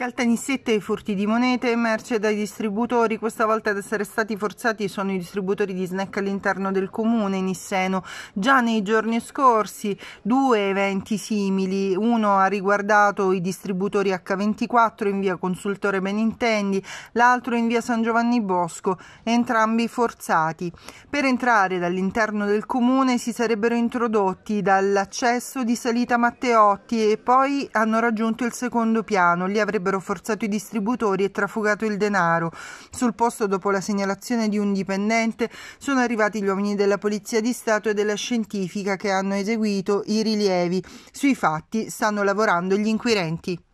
Caltanissette e furti di monete, merce dai distributori, questa volta ad essere stati forzati sono i distributori di snack all'interno del comune in Isseno. Già nei giorni scorsi due eventi simili, uno ha riguardato i distributori H24 in via Consultore Benintendi, l'altro in via San Giovanni Bosco, entrambi forzati. Per entrare dall'interno del comune si sarebbero introdotti dall'accesso di Salita Matteotti e poi hanno raggiunto il secondo piano, li avrebbero avrebbero forzato i distributori e trafugato il denaro. Sul posto, dopo la segnalazione di un dipendente, sono arrivati gli uomini della Polizia di Stato e della Scientifica che hanno eseguito i rilievi. Sui fatti stanno lavorando gli inquirenti.